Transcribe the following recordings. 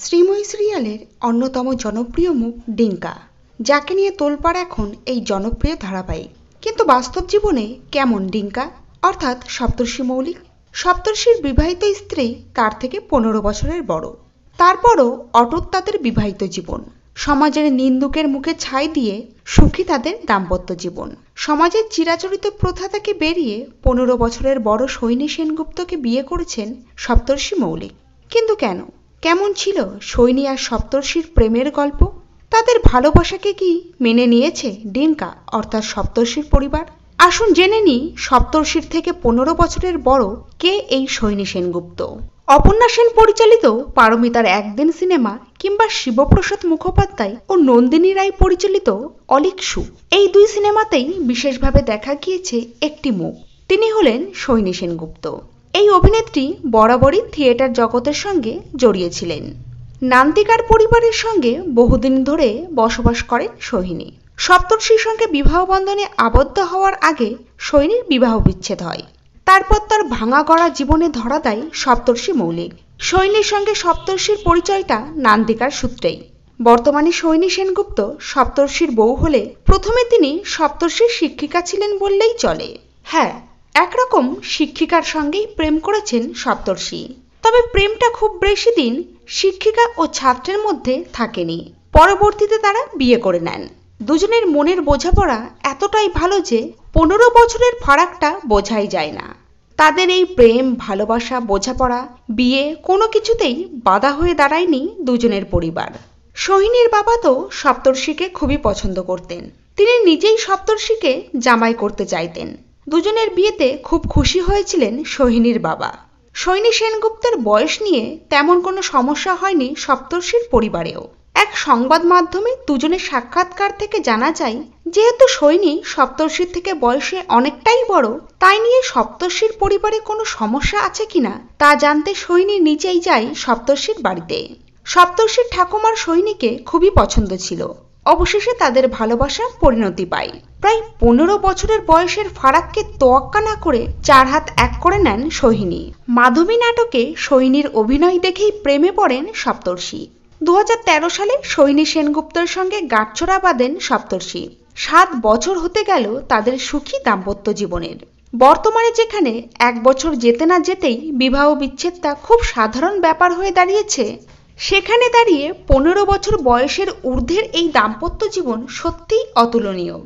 শ্রীময়ী সিরিয়ালের অন্যতম জনপ্রিয় মুখ ডিঙ্কা, যাকে নিয়ে তোলপাড় এখন এই জনপ্রিয় ধারাবাহিক। কিন্তু বাস্তব জীবনে কেমন ডিঙ্কা? অর্থাৎ সপ্তর্ষি মৌলিক? সপ্তর্ষির বিবাহিত স্ত্রী তার থেকে পনেরো বছরের বড়। তারপরও অটুট তাদের বিবাহিত জীবন। সমাজের নিন্দুকের মুখে ছাই দিয়ে সুখী তাদের দাম্পত্য জীবন। সমাজের চিরাচরিত প্রথা থেকে বেরিয়ে পনেরো বছরের বড় সৈনী সেনগুপ্তকে বিয়ে করেছেন সপ্তর্ষি মৌলিক। কিন্তু কেন? কেমন ছিল সৈনী আর সপ্তর্ষির প্রেমের গল্প? তাদের ভালোবাসাকে কি মেনে নিয়েছে ডিঙ্কা অর্থাৎ সপ্তর্ষির পরিবার? আসুন জেনে নিই সপ্তর্ষির থেকে পনেরো বছরের বড় কে এই সৈনী সেনগুপ্ত? অপর্ণা সেন পরিচালিত পারমিতার একদিন সিনেমা কিংবা শিবপ্রসাদ মুখোপাধ্যায় ও নন্দিনী রায় পরিচালিত অলিকসু এই দুই সিনেমাতেই বিশেষভাবে দেখা গিয়েছে একটি মুখ। তিনি হলেন সৈনী সেনগুপ্ত। এই অভিনেত্রী বরাবরই থিয়েটার জগতের সঙ্গে জড়িয়েছিলেন। নান্দিকার পরিবারের সঙ্গে বহুদিন ধরে বসবাস করেন সোহিনী। সপ্তর্ষির সঙ্গে বিবাহ বন্ধনে আবদ্ধ হওয়ার আগে সৈনীর বিবাহ বিচ্ছেদ হয়। তারপর তার ভাঙা গড়া জীবনে ধরা দেয় সপ্তর্ষি মৌলিক। সৈনীর সঙ্গে সপ্তর্ষির পরিচয়টা নান্দিকার সূত্রেই। বর্তমানে সৈনী সেনগুপ্ত সপ্তর্ষির বউ হলে প্রথমে তিনি সপ্তর্ষির শিক্ষিকা ছিলেন বললেই চলে। হ্যাঁ একরকম শিক্ষিকার সঙ্গেই প্রেম করেছেন সপ্তর্ষি। তবে প্রেমটা খুব বেশি দিন শিক্ষিকা ও ছাত্রের মধ্যে থাকেনি। পরবর্তীতে তারা বিয়ে করে নেন। দুজনের মনের বোঝাপড়া এতটাই ভালো যে পনেরো বছরের ফারাকটা বোঝাই যায় না। তাদের এই প্রেম, ভালোবাসা, বোঝাপড়া বিয়ে কোনো কিছুতেই বাধা হয়ে দাঁড়ায়নি দুজনের পরিবার। সোহিনীর বাবা তো সপ্তর্ষিকে খুবই পছন্দ করতেন। তিনি নিজেই সপ্তর্ষিকে জামাই করতে চাইতেন। দুজনের বিয়েতে খুব খুশি হয়েছিলেন সোহিনীর বাবা। সৈনী সেনগুপ্তের বয়স নিয়ে তেমন কোনো সমস্যা হয়নি সপ্তর্ষির পরিবারেও। এক সংবাদ মাধ্যমে দুজনের সাক্ষাৎকার থেকে জানা যায়, যেহেতু সৈনী সপ্তর্ষির থেকে বয়সে অনেকটাই বড়, তাই নিয়ে সপ্তর্ষির পরিবারে কোনো সমস্যা আছে কিনা তা জানতে সৈনী নিজেই যায় সপ্তর্ষির বাড়িতে। সপ্তর্ষির ঠাকুমার সৈনীকে খুবই পছন্দ ছিল। অবশেষে তাদের ভালোবাসা পরিণতি পায়। প্রায় পনেরো বছরের বয়সের ফারাককে তোয়াক্কা না করে চার হাত এক করে নেন সোহিনী। মাধবী নাটকে সৈনীর অভিনয় দেখেই প্রেমে পড়েন সপ্তর্ষি। দু সালে সৈনী সেনগুপ্তর সঙ্গে গাঁটছড়া বাঁধেন সপ্তর্ষি। সাত বছর হতে গেল তাদের সুখী দাম্পত্য জীবনের। বর্তমানে যেখানে এক বছর যেতে না যেতেই বিবাহ বিচ্ছেদটা খুব সাধারণ ব্যাপার হয়ে দাঁড়িয়েছে সেখানে দাঁড়িয়ে পনেরো বছর বয়সের ঊর্ধ্বের এই দাম্পত্য জীবন সত্যিই অতুলনীয়।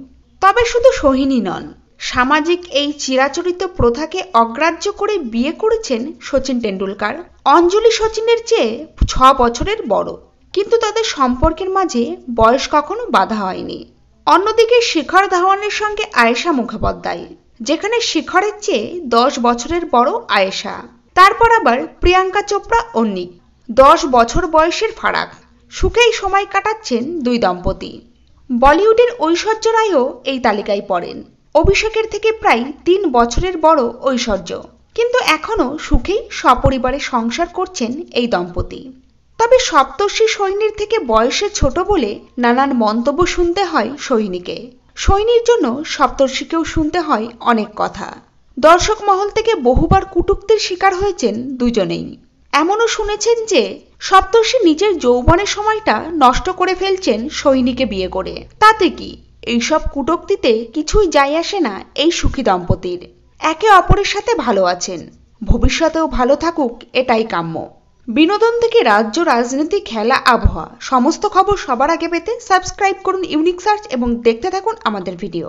তবে শুধু সোহিনী নন, সামাজিক এই চিরাচরিত প্রথাকে অগ্রাহ্য করে বিয়ে করেছেন সচিন টেন্ডুলকার অঞ্জলি সচিনের চেয়ে ছ বছরের বড়। কিন্তু তাদের সম্পর্কের মাঝে বয়স কখনো বাধা হয়নি। অন্যদিকে শিখর ধাওয়ানের সঙ্গে আয়েশা মুখোপাধ্যায়, যেখানে শিখরের চেয়ে দশ বছরের বড় আয়েশা। তারপর আবার প্রিয়াঙ্কা চোপড়া অন্নিক দশ বছর বয়সের ফারাক। সুখেই সময় কাটাচ্ছেন দুই দম্পতি। বলিউডের ঐশ্বর্য রায়ও এই তালিকায় পড়েন। অভিষেকের থেকে প্রায় তিন বছরের বড় ঐশ্বর্য। কিন্তু এখনও সুখেই সপরিবারে সংসার করছেন এই দম্পতি। তবে সপ্তর্ষি সৈনীর থেকে বয়সে ছোট বলে নানান মন্তব্য শুনতে হয় সৈনীকে। সৈনীর জন্য সপ্তর্ষিকেও শুনতে হয় অনেক কথা। দর্শক মহল থেকে বহুবার কুটুক্তির শিকার হয়েছেন দুজনেই। এমনও শুনেছেন যে সপ্তর্ষি নিজের যৌবনের সময়টা নষ্ট করে ফেলছেন সৈনিকে বিয়ে করে। তাতে কি এইসব কুটক্তিতে কিছুই যায় আসে না এই সুখী দম্পতির? একে অপরের সাথে ভালো আছেন, ভবিষ্যতেও ভালো থাকুক এটাই কাম্য। বিনোদন থেকে রাজ্য রাজনীতি, খেলা, আবহাওয়া, সমস্ত খবর সবার আগে পেতে সাবস্ক্রাইব করুন ইউনিক সার্চ এবং দেখতে থাকুন আমাদের ভিডিও।